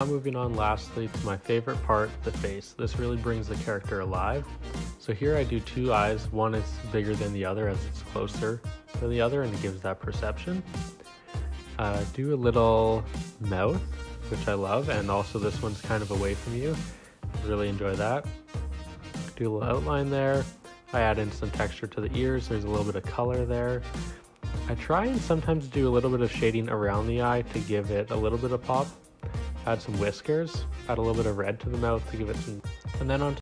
Now moving on lastly to my favorite part, the face. This really brings the character alive. So here I do two eyes, one is bigger than the other as it's closer to the other and it gives that perception. Uh, do a little mouth, which I love, and also this one's kind of away from you. Really enjoy that. Do a little outline there. I add in some texture to the ears, there's a little bit of color there. I try and sometimes do a little bit of shading around the eye to give it a little bit of pop add some whiskers, add a little bit of red to the mouth to give it some, and then on